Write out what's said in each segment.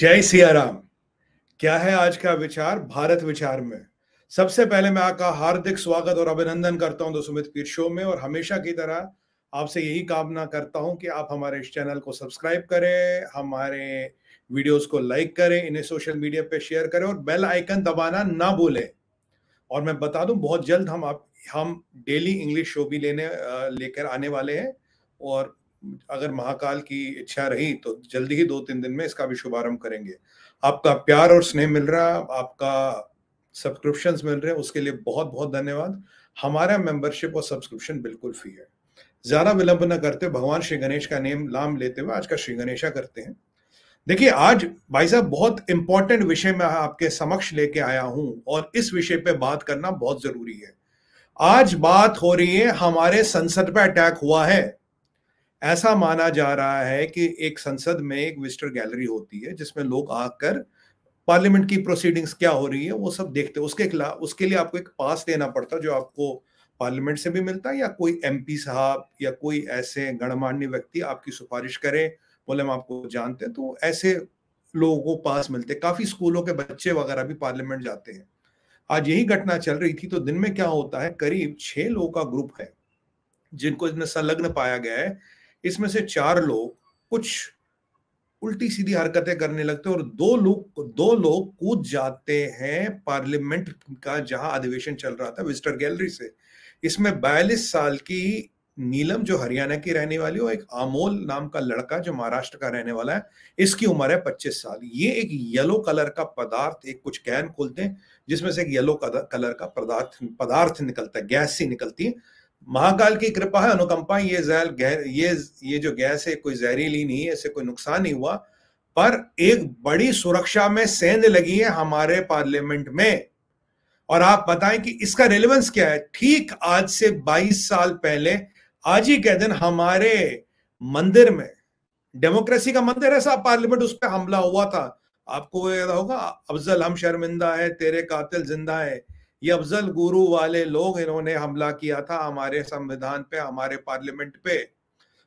जय सिया राम क्या है आज का विचार? भारत विचार में। सबसे पहले मैं आपका हार्दिक स्वागत और अभिनंदन करता हूँ सुमित पीर शो में और हमेशा की तरह आपसे यही कामना करता हूँ कि आप हमारे इस चैनल को सब्सक्राइब करें, हमारे वीडियोस को लाइक करें, इन्हें सोशल मीडिया पे शेयर करें और बेल आइकन दबाना ना भूलें। और मैं बता दूँ, बहुत जल्द हम आप, हम डेली इंग्लिश शो भी लेने लेकर आने वाले हैं और अगर महाकाल की इच्छा रही तो जल्दी ही दो तीन दिन में इसका भी शुभारंभ करेंगे। आपका प्यार और स्नेह मिल रहा है आपका सब्सक्रिप्शन मिल रहे हैं उसके लिए बहुत बहुत धन्यवाद। हमारा मेंबरशिप और सब्सक्रिप्शन बिल्कुल फ्री है। ज़्यादा विलंब न करते भगवान श्री गणेश का नेम, नाम लेते हुए आज का श्री गणेशा करते हैं। देखिए, आज भाई साहब बहुत इंपॉर्टेंट विषय में आपके समक्ष लेके आया हूँ और इस विषय पे बात करना बहुत ज़रूरी है। आज बात हो रही है, हमारे संसद पे अटैक हुआ है। ऐसा माना जा रहा है कि एक संसद में एक विजिटर गैलरी होती है, जिसमें लोग आकर पार्लियामेंट की प्रोसीडिंग्स क्या हो रही है, वो सब देखते हैं। उसके खिलाफ उसके लिए आपको एक पास देना पड़ता है, जो आपको पार्लियामेंट से भी मिलता है, या कोई एमपी साहब, या कोई ऐसे गणमान्य व्यक्ति आपकी सिफारिश करे, बोले हम आपको जानते हैं तो ऐसे लोगों को पास मिलते काफ़ी स्कूलों के बच्चे वगैरह भी पार्लियामेंट जाते हैं। आज यही घटना चल रही थी तो दिन में क्या होता है, करीब छह लोगों का ग्रुप है, जिनको इसमें संलग्न पाया गया है इसमें से चार लोग कुछ उल्टी सीधी हरकतें करने लगते और दो लोग दो लोग कूद जाते हैं पार्लियामेंट का जहाँ अधिवेशन चल रहा था विजिटर गैलरी से। इसमें बयालीस साल की नीलम, जो हरियाणा की रहने वाली और एक अमोल नाम का लड़का, जो महाराष्ट्र का रहने वाला है, इसकी उम्र है पच्चीस साल। ये एक येलो कलर का पदार्थ, एक कुछ कैन खोलते हैं, जिसमें से एक येलो कलर का पदार्थ पदार्थ निकलता है, गैस सी निकलती है। महाकाल की कृपा है, अनुकंपा, ये जहर ये ये जो गैस है, कोई जहरीली नहीं है इससे कोई नुकसान नहीं हुआ। पर एक बड़ी सुरक्षा में सेंध लगी है हमारे पार्लियामेंट में। और आप बताएँ कि इसका रेलेवेंस क्या है? ठीक आज से 22 साल पहले, आज ही के दिन हमारे मंदिर में डेमोक्रेसी का मंदिर है साहब पार्लियामेंट उस पर हमला हुआ था। आपको याद होगा, अफजल हम शर्मिंदा है, तेरे कातिल ज़िंदा है। ये अफजल गुरु वाले लोग इन्होंने हमला किया था हमारे संविधान पे, हमारे पार्लियामेंट पे।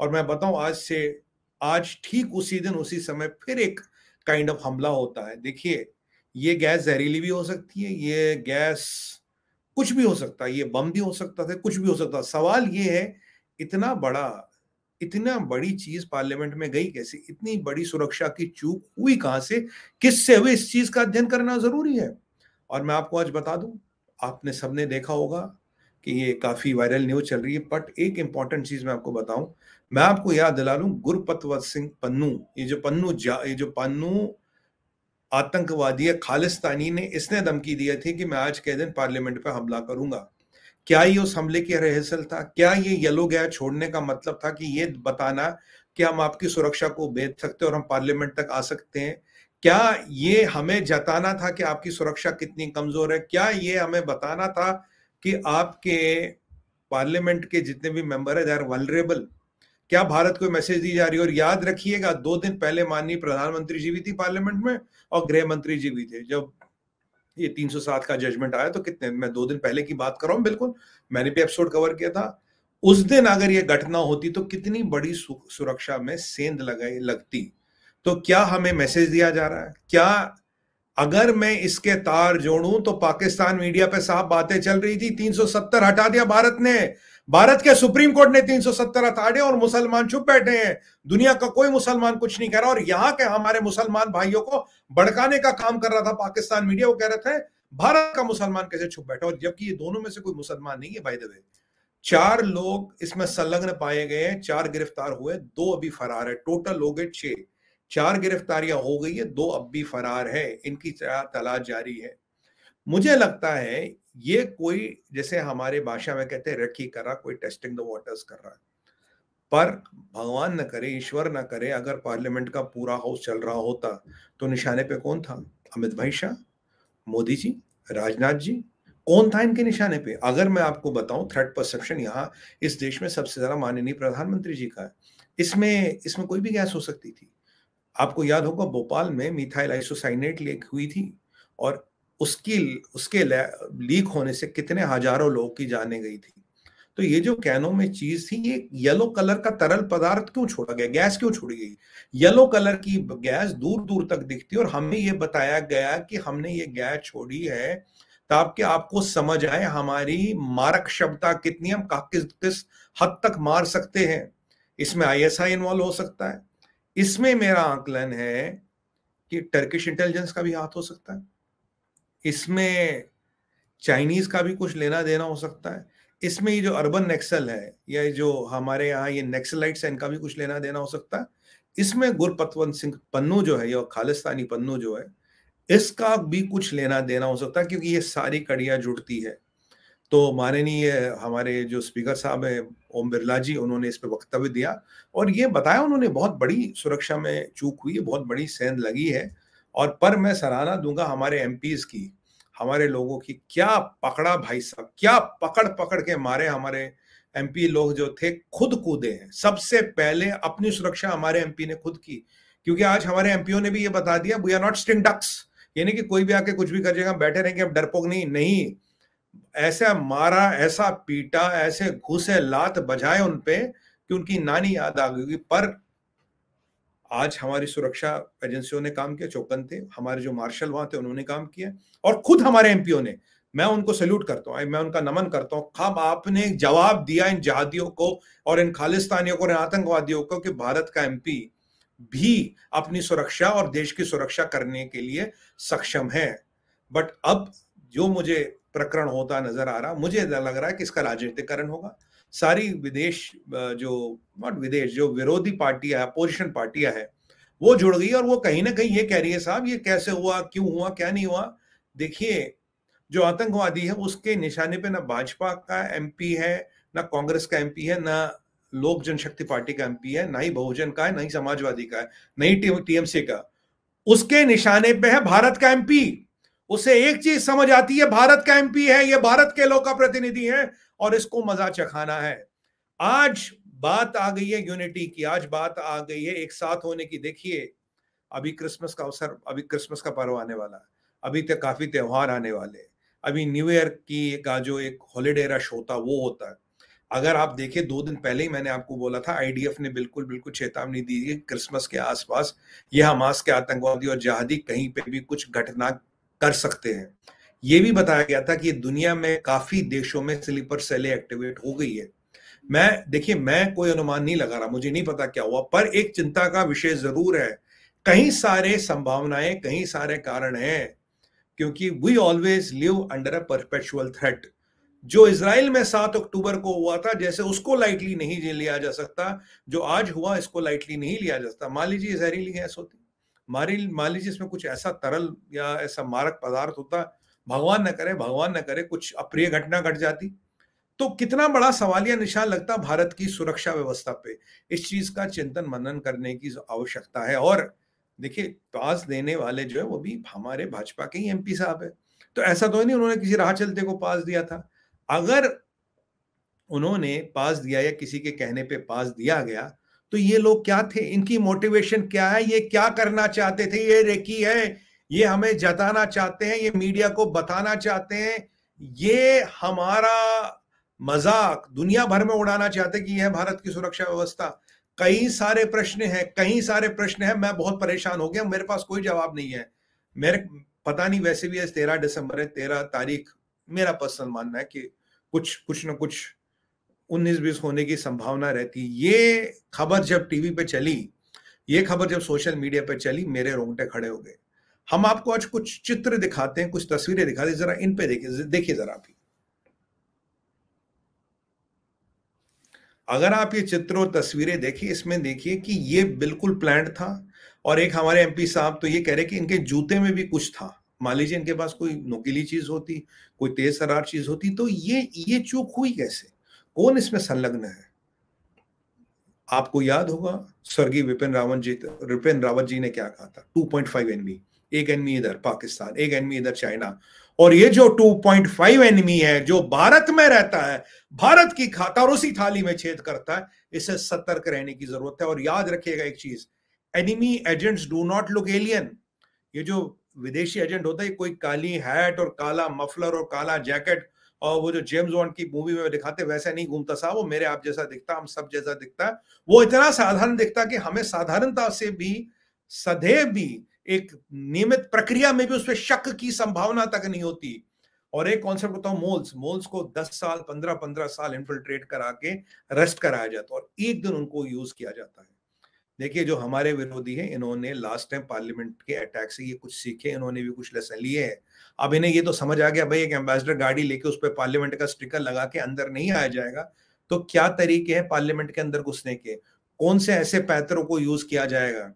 और मैं बताऊँ, आज से, आज ठीक उसी दिन, उसी समय फिर एक काइंड ऑफ़ हमला होता है। देखिए, ये गैस जहरीली भी हो सकती है, ये गैस कुछ भी हो सकता है, ये बम भी हो सकता था, कुछ भी हो सकता सवाल ये है, इतना बड़ा, इतना बड़ी चीज़ पार्लियामेंट में गई कैसे? इतनी बड़ी सुरक्षा की चूक हुई कहाँ से? किससे हुई इस चीज़ का अध्ययन करना ज़रूरी है? और मैं आपको आज बता दूँ आपने सबने देखा होगा कि ये काफ़ी वायरल न्यूज़ चल रही है बट एक इंपॉर्टेंट चीज़ मैं आपको बताऊँ। मैं आपको याद दिला लू गुरपतवत सिंह पन्नू, ये जो पन्नू ये जो पन्नू आतंकवादी है, खालिस्तानी ने इसने धमकी दी थी कि मैं आज के दिन पार्लियामेंट पर हमला करूँगा। क्या ये उस हमले की रहसल था? क्या ये येलो गैस छोड़ने का मतलब था कि ये बताना कि हम आपकी सुरक्षा को बेच सकते और हम पार्लियामेंट तक आ सकते हैं? क्या ये हमें जताना था कि आपकी सुरक्षा कितनी कमज़ोर है? क्या ये हमें बताना था कि आपके पार्लियामेंट के जितने भी मेंबर है दे आर वनरेबल क्या भारत को मैसेज दी जा रही है? और याद रखिएगा, दो दिन पहले माननीय प्रधानमंत्री जी भी थी पार्लियामेंट में और गृह मंत्री जी भी थे। जब ये 307 का जजमेंट आया तो कितने, मैं दो दिन पहले की बात कर रहा हूँ, बिल्कुल, मैंने भी एपिसोड कवर किया था। उस दिन अगर ये घटना होती तो कितनी बड़ी सुरक्षा में सेंध लगाई, लगती। तो क्या हमें मैसेज दिया जा रहा है? क्या अगर मैं इसके तार जोड़ूं तो पाकिस्तान मीडिया पे साफ़ बातें चल रही थी 370 हटा दिया भारत ने। भारत के सुप्रीम कोर्ट ने 370 हटा दिया और मुसलमान चुप बैठे हैं। दुनिया का कोई मुसलमान कुछ नहीं कह रहा और यहाँ के हमारे मुसलमान भाइयों को भड़काने का काम कर रहा था पाकिस्तान मीडिया वो कह रहे थे, भारत का मुसलमान कैसे छुप बैठा? और जबकि ये दोनों में से कोई मुसलमान नहीं है भाई दबे चार लोग इसमें संलग्न पाए गए हैं, चार गिरफ़्तार हुए, दो अभी फरार है टोटल हो गए छह। चार गिरफ्तारियाँ हो गई है, दो अब भी फरार है, इनकी तलाश जारी है। मुझे लगता है ये कोई, जैसे हमारे भाषा में कहते हैं, रखी करा, कोई टेस्टिंग द वाटर्स कर रहा है। पर भगवान न करे, ईश्वर न करे, अगर पार्लियामेंट का पूरा हाउस चल रहा होता तो निशाने पे कौन था? अमित भाई शाह, मोदी जी, राजनाथ जी, कौन था इनके निशाने पे? अगर मैं आपको बताऊँ थ्रेट परसेप्शन यहाँ इस देश में सबसे ज़्यादा माननीय प्रधानमंत्री जी का है। इसमें इसमें कोई भी गैस हो सकती थी। आपको याद होगा भोपाल में मिथाइल आइसोसाइनेट लीक हुई थी और उसकी, उसके लीक होने से कितने हज़ारों लोग की जाने गई थी। तो ये जो कैनों में चीज़ थी, ये येलो कलर का तरल पदार्थ क्यों छोड़ा गया? गैस क्यों छोड़ी गई? येलो कलर की गैस दूर दूर तक दिखती और हमें ये बताया गया कि हमने ये गैस छोड़ी है ताकि आपको समझ आए हमारी मारक क्षमता कितनी हम किस किस हद तक मार सकते हैं। इसमें आईएसआई इन्वॉल्व हो सकता है। इसमें मेरा आकलन है कि टर्किश इंटेलिजेंस का भी हाथ हो सकता है। इसमें चाइनीज़ का भी कुछ लेना देना हो सकता है। इसमें ये जो अर्बन नेक्सल है, या जो हमारे यहाँ ये नेक्सलाइट्स है, इनका भी कुछ लेना देना हो सकता है। इसमें गुरपतवंत सिंह पन्नू जो है, या खालिस्तानी पन्नू जो है, इसका भी कुछ लेना देना हो सकता है, क्योंकि ये सारी कड़ियाँ जुड़ती है। तो माननीय हमारे जो स्पीकर साहब है, ओम बिरला जी, उन्होंने इस पर वक्तव्य दिया और ये बताया उन्होंने बहुत बड़ी सुरक्षा में चूक हुई है, बहुत बड़ी सेंध लगी है और पर मैं सराहना दूँगा हमारे एम की, हमारे लोगों की, क्या पकड़ा भाई साहब, क्या पकड़ पकड़ के मारे हमारे एमपी लोग जो थे, खुद कूदे हैं। सबसे पहले अपनी सुरक्षा हमारे एमपी ने खुद की, क्योंकि आज हमारे एमपीओ ने भी ये बता दिया we are not sitting ducks यानी कि कोई भी आके कुछ भी कर जाएगा, बैठे रहेंगे, अब डरपोक नहीं नहीं। ऐसा मारा, ऐसा पीटा, ऐसे घुसे लात बजाए उनपे कि उनकी नानी याद आ गई। पर आज हमारी सुरक्षा एजेंसियों ने काम किया, चौकन थे, हमारे जो मार्शल वहाँ थे, उन्होंने काम किया और खुद हमारे एमपीओ ने। मैं उनको सल्यूट करता हूँ, मैं उनका नमन करता हूँ। खब आपने जवाब दिया इन जहादियों को और इन खालिस्तानियों को और आतंकवादियों को कि भारत का एमपी भी अपनी सुरक्षा और देश की सुरक्षा करने के लिए सक्षम है। बट अब जो मुझे प्रकरण होता नज़र आ रहा, मुझे लग रहा है कि इसका राजनीतिकरण होगा। सारी विदेश जो नॉट विदेश, जो विरोधी पार्टियाँ है अपोजिशन पार्टियाँ है, वो जुड़ गई और वो कहीं ना कहीं ये कह रही है, साहब, ये कैसे हुआ, क्यों हुआ, क्या नहीं हुआ? देखिए, जो आतंकवादी है, उसके निशाने पे ना भाजपा का एमपी है, ना कांग्रेस का एमपी है, ना लोक जनशक्ति पार्टी का एमपी है, ना ही बहुजन का है, ना ही समाजवादी का है, ना ही टीएमसी का। उसके निशाने पे है भारत का एमपी उसे एक चीज़ समझ आती है, भारत का एमपी है, ये भारत के लोग का प्रतिनिधि है और इसको मज़ा चखाना है। आज बात आ गई है यूनिटी की, आज बात आ गई है एक साथ होने की। देखिए, अभी क्रिसमस का अवसर, अभी क्रिसमस का पर्व आने वाला है, अभी तक काफ़ी त्योहार आने वाले अभी न्यू ईयर की का जो एक हॉलीडे रश होता, वो होता है। अगर आप देखें, दो दिन पहले ही मैंने आपको बोला था आईडीएफ ने बिल्कुल बिल्कुल चेतावनी दी है क्रिसमस के आसपास ये हमास के आतंकवादी और जहादी कहीं पे भी कुछ घटना कर सकते हैं। ये भी बताया गया था कि दुनिया में काफ़ी देशों में स्लीपर सेले एक्टिवेट हो गई है। मैं, देखिए, मैं कोई अनुमान नहीं लगा रहा, मुझे नहीं पता क्या हुआ, पर एक चिंता का विषय ज़रूर है। कई सारे संभावनाएँ, कई सारे कारण हैं, क्योंकि we always live under a perpetual threat जो इसराइल में सात अक्टूबर को हुआ था, जैसे उसको लाइटली नहीं लिया जा सकता, जो आज हुआ, इसको लाइटली नहीं लिया जा सकता। मान लीजिए, जहरीली गैस होती। मारी मान लीजिए इसमें कुछ ऐसा तरल या ऐसा मारक पदार्थ होता, भगवान न करे, भगवान न करे, कुछ अप्रिय घटना घट जाती। तो कितना बड़ा सवालिया निशान लगता भारत की सुरक्षा व्यवस्था पे? इस चीज़ का चिंतन, मनन करने की आवश्यकता है। और देखिए, पास देने वाले जो है, वो भी हमारे भाजपा के ही एमपी साहब है। तो ऐसा तो नहीं, उन्होंने किसी राह चलते को पास दिया था। अगर उन्होंने पास दिया या किसी के कहने पे पास दिया गया तो ये लोग क्या थे? इनकी मोटिवेशन क्या है? ये क्या करना चाहते थे? ये रेकी है। ये हमें जताना चाहते हैं, ये मीडिया को बताना चाहते हैं। ये हमारा मज़ाक दुनिया भर में उड़ाना चाहते कि यह भारत की सुरक्षा व्यवस्था। कई सारे प्रश्न हैं, कई सारे प्रश्न हैं। मैं बहुत परेशान हो गया। मेरे पास कोई जवाब नहीं है। मेरे, पता नहीं वैसे भी आज तेरह दिसंबर है, तेरह तारीख मेरा पर्सनल मानना है कि कुछ कुछ ना कुछ उन्नीस बीस होने की संभावना रहती। ये खबर जब टीवी पे चली, ये खबर जब सोशल मीडिया पे चली, मेरे रोंगटे खड़े हो गए। हम आपको आज कुछ चित्र दिखाते हैं, कुछ तस्वीरें दिखाते हैं जरा इन पे देखिए देखिए जरा अभी अगर आप ये चित्र और तस्वीरें देखिए, इसमें देखिए कि ये बिल्कुल प्लान था और एक हमारे एमपी साहब तो ये कह रहे कि इनके जूते में भी कुछ था। मान लीजिए इनके पास कोई नुकीली चीज़ होती, कोई तेज सरार चीज़ होती तो ये ये चूक हुई कैसे? कौन इसमें संलग्न है? आपको याद होगा, स्वर्गीय विपिन रावत जी, विपिन रावत जी ने क्या कहा था? 2.5 एनमी एक एनमी इधर पाकिस्तान, एक एनमी इधर चाइना। और ये जो 2.5 एनमी है, जो भारत में रहता है, भारत की खाता और उसी थाली में छेद करता है, इसे सतर्क रहने की ज़रूरत है। और याद रखिएगा एक चीज़ enemy agents do not look alien ये जो विदेशी एजेंट होता है कोई काली हैट और काला मफलर और काला जैकेट और वो जो जेम्स बॉन्ड की मूवी में दिखाते, वैसा नहीं घूमता साहब वो मेरे आप जैसा दिखता, हम सब जैसा दिखता। वो इतना साधारण दिखता कि हमें साधारणता से भी, सदैव भी एक नियमित प्रक्रिया में भी उस पर शक की संभावना तक नहीं होती। और एक कॉन्सेप्ट बताऊँ मोल्स मोल्स को 10 साल 15 15 साल इन्फिल्ट्रेट करा के रेस्ट कराया जाता है और एक दिन उनको यूज़ किया जाता है। देखिए, जो हमारे विरोधी हैं, इन्होंने लास्ट टाइम पार्लियामेंट के अटैक से ये कुछ सीखे, इन्होंने भी कुछ लेसन लिए हैं। अब इन्हें ये तो समझ आ गया, भाई, एक एम्बेसडर गाड़ी लेके उस पर पार्लियामेंट का स्टिकर लगा के अंदर नहीं आया जाएगा। तो क्या तरीके हैं पार्लियामेंट के अंदर घुसने के? कौन से ऐसे पैतरों को यूज़ किया जाएगा?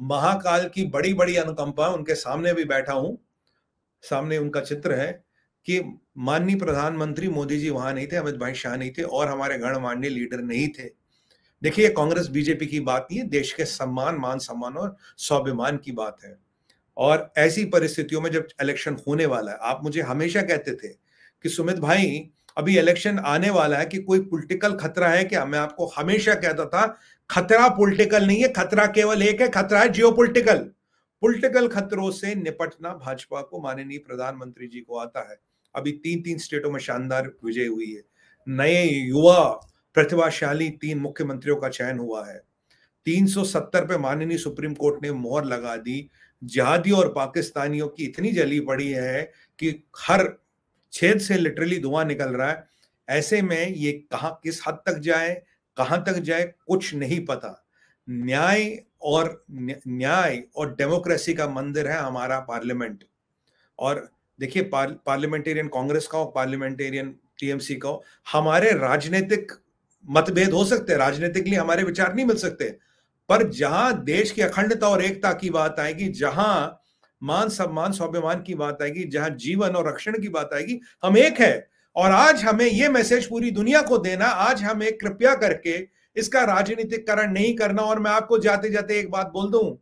महाकाल की बड़ी बड़ी अनुकंपा, उनके सामने भी बैठा हूँ, सामने उनका चित्र है, कि माननीय प्रधानमंत्री मोदी जी वहाँ नहीं थे, अमित भाई शाह नहीं थे, और हमारे गणमान्य लीडर नहीं थे। देखिए कांग्रेस बीजेपी की बात नहीं है, देश के सम्मान, मान सम्मान और स्वाभिमान की बात है। और ऐसी परिस्थितियों में जब इलेक्शन होने वाला है, आप मुझे हमेशा कहते थे कि सुमित भाई, अभी इलेक्शन आने वाला है कि कोई पॉलिटिकल खतरा है क्या? मैं आपको हमेशा कहता था, खतरा पॉलिटिकल नहीं है, खतरा केवल एक है, खतरा है जियो पोलिटिकल पोलिटिकल खतरों से निपटना भाजपा को, माननीय प्रधानमंत्री जी को आता है। अभी तीन तीन स्टेटों में शानदार विजय हुई है। नए युवा प्रतिभाशाली तीन मुख्यमंत्रियों का चयन हुआ है। 370 पे माननीय सुप्रीम कोर्ट ने मोहर लगा दी। जिहादी और पाकिस्तानियों की इतनी जली पड़ी है कि हर छेद से लिटरली धुआँ निकल रहा है। ऐसे में ये कहा किस हद तक जाए, कहाँ तक जाए, कुछ नहीं पता। न्याय और न्याय और डेमोक्रेसी का मंदिर है हमारा पार्लियामेंट। और देखिए पार्लियामेंटेरियन कांग्रेस का हो, पार्लियामेंटेरियन टीएमसी का हो, हमारे राजनीतिक मतभेद हो सकते हैं राजनीतिक लिए हमारे विचार नहीं मिल सकते। पर जहाँ देश की अखंडता और एकता की बात आएगी, जहाँ मान सम्मान, स्वाभिमान की बात आएगी, जहाँ जीवन और रक्षण की बात आएगी, हम एक है। और आज हमें यह मैसेज पूरी दुनिया को देना, आज हमें कृपया करके इसका राजनीतिकरण नहीं करना। और मैं आपको जाते जाते एक बात बोल दूँ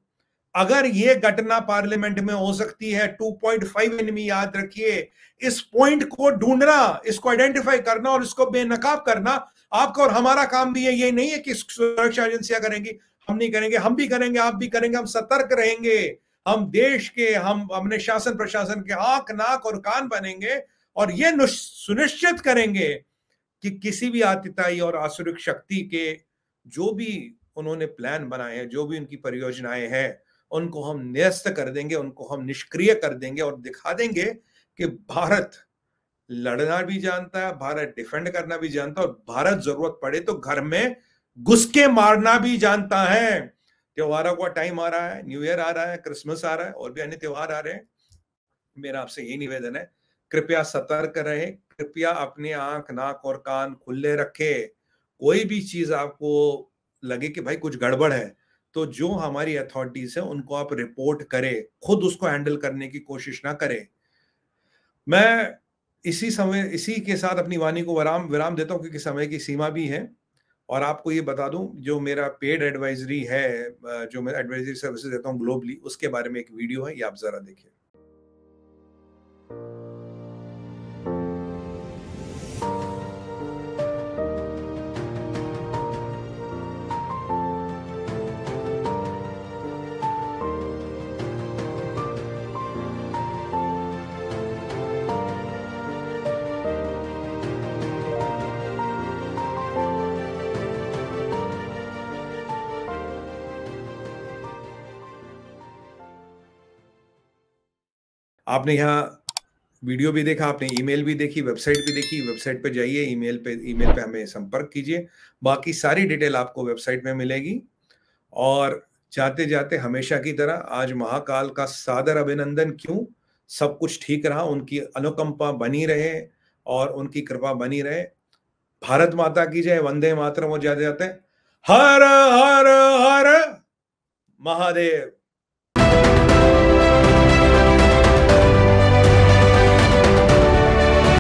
अगर ये घटना पार्लियामेंट में हो सकती है 2.5 एनमी याद रखिए, इस पॉइंट को ढूंढना, इसको आइडेंटिफाई करना और इसको बेनकाब करना, आपका और हमारा काम भी है, ये नहीं है कि सुरक्षा एजेंसियाँ करेंगी, हम नहीं करेंगे, हम भी करेंगे, आप भी करेंगे, हम सतर्क रहेंगे, हम देश के, हम अपने शासन प्रशासन के आँख, नाक और कान बनेंगे और ये सुनिश्चित करेंगे कि किसी भी आतिताई और आसुरिक शक्ति के जो भी उन्होंने प्लान बनाए हैं, जो भी उनकी परियोजनाएँ हैं उनको हम न्यस्त कर देंगे, उनको हम निष्क्रिय कर देंगे और दिखा देंगे कि भारत लड़ना भी जानता है, भारत डिफेंड करना भी जानता है और भारत ज़रूरत पड़े तो घर में घुस के मारना भी जानता है। त्योहारों का टाइम आ रहा है न्यू ईयर आ रहा है क्रिसमस आ रहा है, और भी अन्य त्योहार आ रहे हैं। मेरा आपसे यही निवेदन है, कृपया सतर्क रहे, कृपया अपने आँख, नाक और कान खुले रखे। कोई भी चीज़ आपको लगे कि भाई कुछ गड़बड़ है तो जो हमारी अथॉरिटीज है, उनको आप रिपोर्ट करें, खुद उसको हैंडल करने की कोशिश ना करें। मैं इसी समय, इसी के साथ अपनी वाणी को विराम विराम देता हूँ क्योंकि समय की सीमा भी है। और आपको ये बता दूँ, जो मेरा पेड एडवाइजरी है जो मैं एडवाइजरी सर्विसेज़ देता हूँ ग्लोबली उसके बारे में एक वीडियो है, ये आप जरा देखिए आपने यहाँ वीडियो भी देखा, आपने ईमेल भी देखी, वेबसाइट भी देखी, वेबसाइट पे जाइए, ईमेल पे ईमेल पे हमें संपर्क कीजिए। बाकी सारी डिटेल आपको वेबसाइट में मिलेगी। और जाते जाते हमेशा की तरह आज महाकाल का सादर अभिनंदन क्यों? सब कुछ ठीक रहा, उनकी अनुकंपा बनी रहे और उनकी कृपा बनी रहे। भारत माता की जय, वंदे मातरम हो जाते जाते। हर हर हर, महादेव।